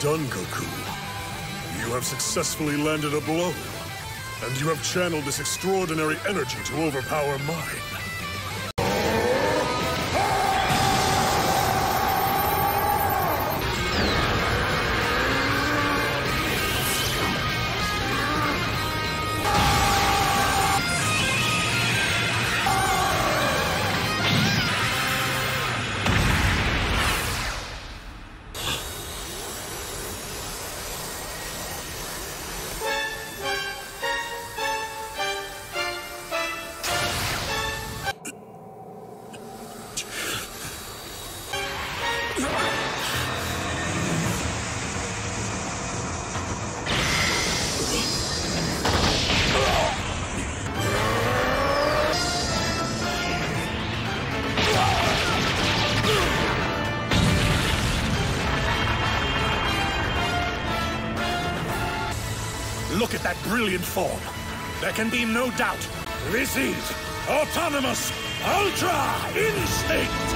done, Goku. You have successfully landed a blow, and you have channeled this extraordinary energy to overpower mine. Look at that brilliant form. There can be no doubt. This is Autonomous Ultra Instinct!